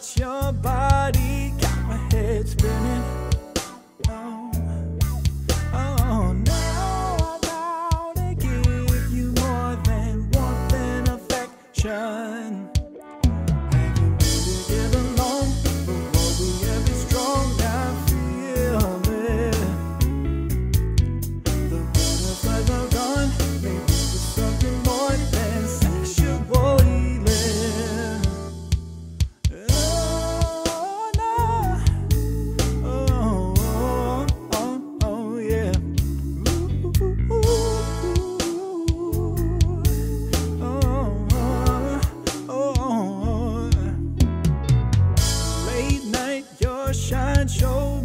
touch your body got my head spinning. Oh, oh now I to give you more than affection. shine show